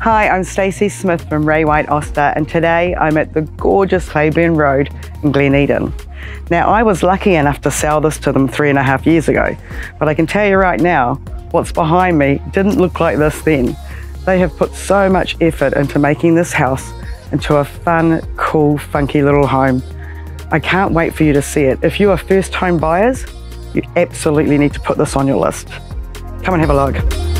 Hi, I'm Stacey Smith from Ray White Austar and today I'm at the gorgeous Clayburn Road in Glen Eden. Now I was lucky enough to sell this to them three and a half years ago, but I can tell you right now, what's behind me didn't look like this then. They have put so much effort into making this house into a fun, cool, funky little home. I can't wait for you to see it. If you are first home buyers, you absolutely need to put this on your list. Come and have a look.